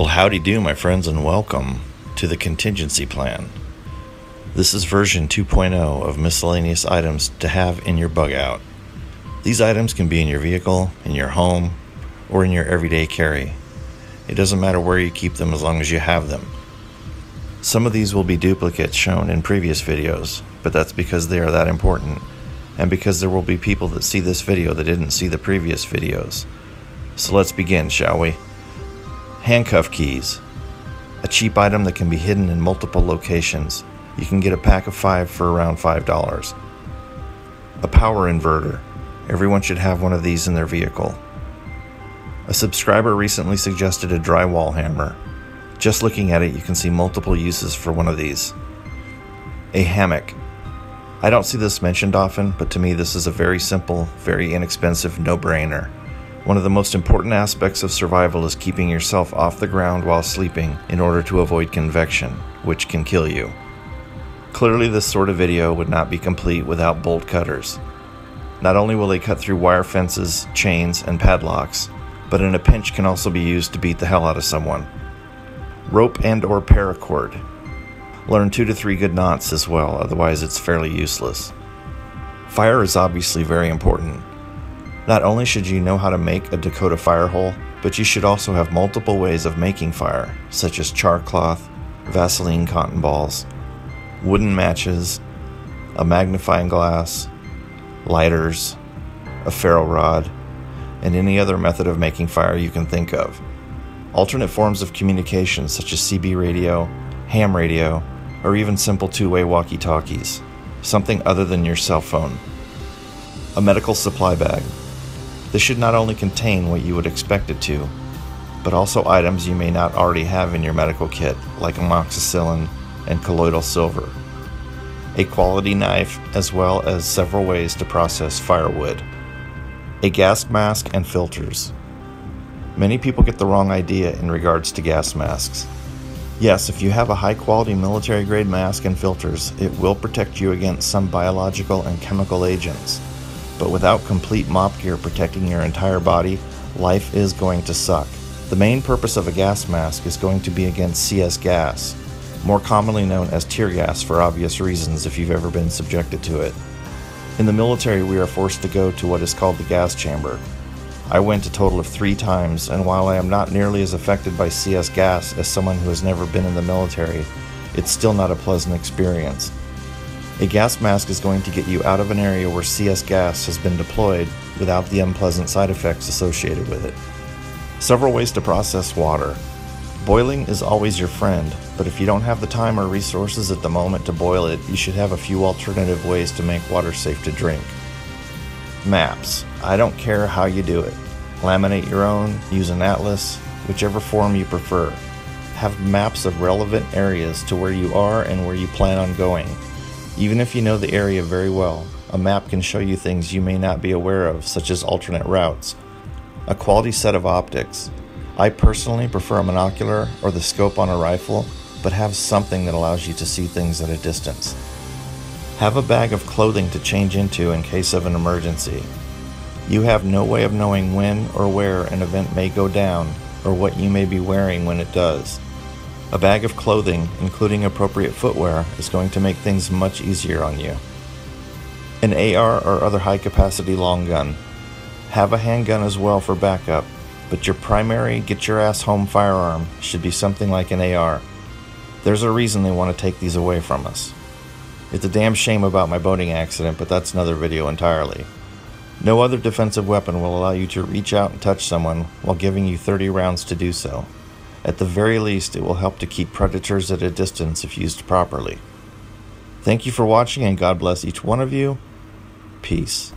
Well, howdy do, my friends, and welcome to the contingency plan. This is version 2.0 of miscellaneous items to have in your bug out. These items can be in your vehicle, in your home, or in your everyday carry. It doesn't matter where you keep them as long as you have them. Some of these will be duplicates shown in previous videos, but that's because they are that important, and because there will be people that see this video that didn't see the previous videos. So let's begin, shall we? Handcuff keys. A cheap item that can be hidden in multiple locations. You can get a pack of five for around $5. A power inverter. Everyone should have one of these in their vehicle. A subscriber recently suggested a drywall hammer. Just looking at it, you can see multiple uses for one of these. A hammock. I don't see this mentioned often, but to me, this is a very simple, very inexpensive no brainer. One of the most important aspects of survival is keeping yourself off the ground while sleeping in order to avoid convection, which can kill you. Clearly, this sort of video would not be complete without bolt cutters. Not only will they cut through wire fences, chains, and padlocks, but in a pinch can also be used to beat the hell out of someone. Rope and or paracord. Learn two to three good knots as well, otherwise it's fairly useless. Fire is obviously very important. Not only should you know how to make a Dakota fire hole, but you should also have multiple ways of making fire, such as char cloth, Vaseline cotton balls, wooden matches, a magnifying glass, lighters, a ferro rod, and any other method of making fire you can think of. Alternate forms of communication, such as CB radio, ham radio, or even simple two way walkie talkies, something other than your cell phone. A medical supply bag, this should not only contain what you would expect it to, but also items you may not already have in your medical kit, like amoxicillin and colloidal silver. A quality knife, as well as several ways to process firewood. A gas mask and filters. Many people get the wrong idea in regards to gas masks. Yes, if you have a high quality military grade mask and filters, it will protect you against some biological and chemical agents but without complete MOPP gear protecting your entire body, life is going to suck. The main purpose of a gas mask is going to be against CS gas, more commonly known as tear gas for obvious reasons if you've ever been subjected to it. In the military, we are forced to go to what is called the gas chamber. I went a total of three times, and while I am not nearly as affected by CS gas as someone who has never been in the military, it's still not a pleasant experience. A gas mask is going to get you out of an area where CS gas has been deployed without the unpleasant side effects associated with it. Several ways to process water. Boiling is always your friend, but if you don't have the time or resources at the moment to boil it, you should have a few alternative ways to make water safe to drink. Maps. I don't care how you do it. Laminate your own, use an atlas, whichever form you prefer. Have maps of relevant areas to where you are and where you plan on going. Even if you know the area very well, a map can show you things you may not be aware of, such as alternate routes. A quality set of optics. I personally prefer a monocular or the scope on a rifle, but have something that allows you to see things at a distance. Have a bag of clothing to change into in case of an emergency. You have no way of knowing when or where an event may go down or what you may be wearing when it does. A bag of clothing, including appropriate footwear, is going to make things much easier on you. An AR or other high capacity long gun. Have a handgun as well for backup, but your primary get your ass home firearm should be something like an AR. There's a reason they want to take these away from us. It's a damn shame about my boating accident, but that's another video entirely. No other defensive weapon will allow you to reach out and touch someone while giving you 30 rounds to do so. At the very least, it will help to keep predators at a distance if used properly. Thank you for watching and God bless each one of you. Peace.